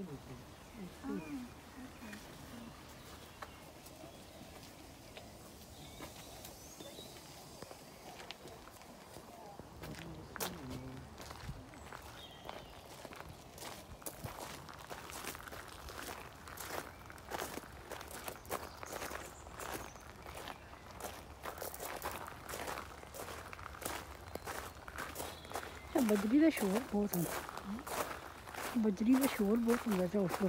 Ah, okay. Bagi dia dah sure, bosan. बजरी में शोर बहुत मज़ा रहा उसको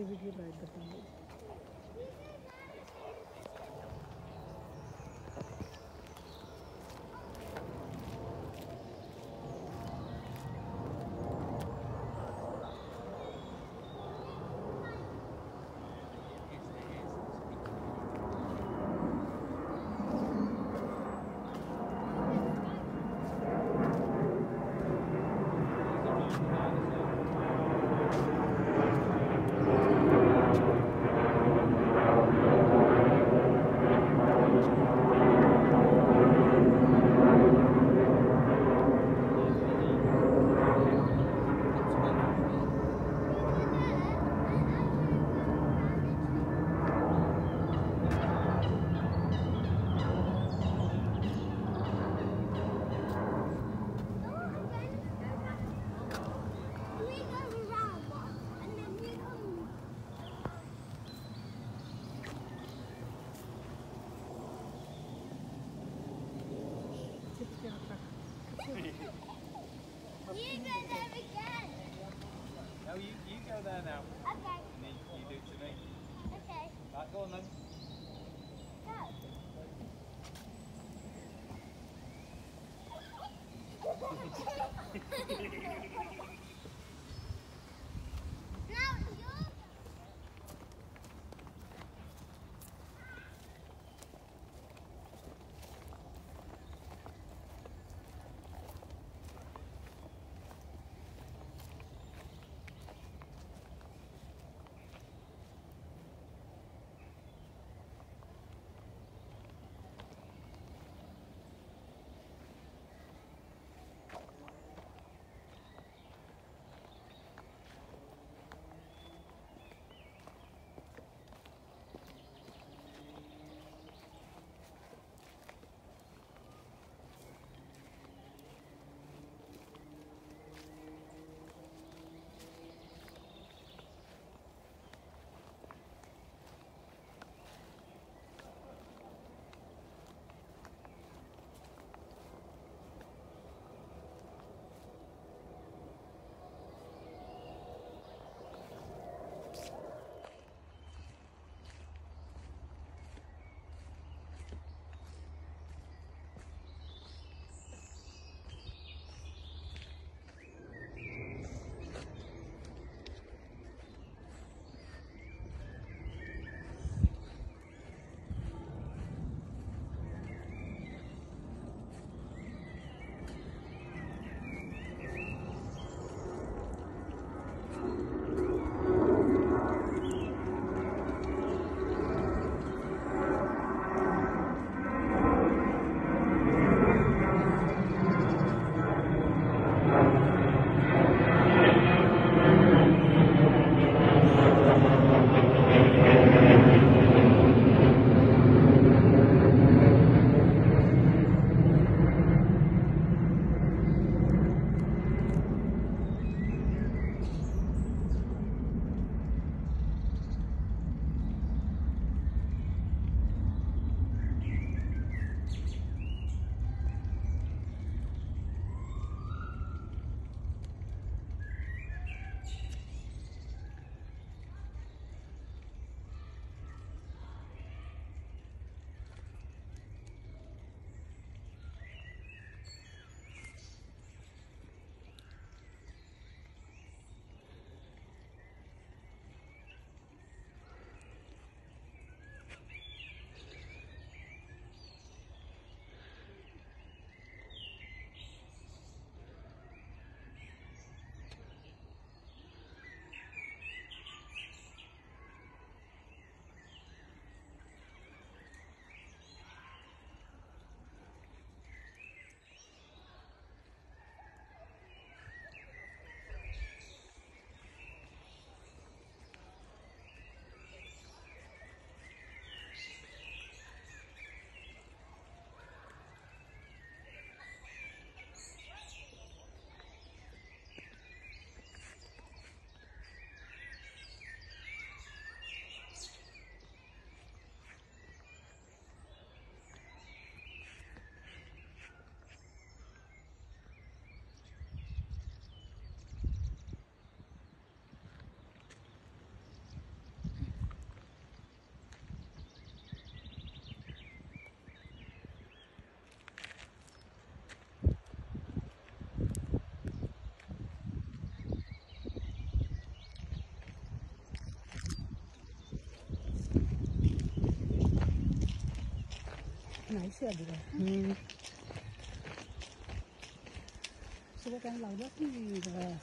मेरी वीडियो लाइक देंगे Ha, ha, ha, ha. Nice ਹੈ ਬੜਾ ਹੂੰ ਸਵੇਰ ਟਾਈਮ ਲੱਗਦਾ ਸੀ ਜਿਹੜਾ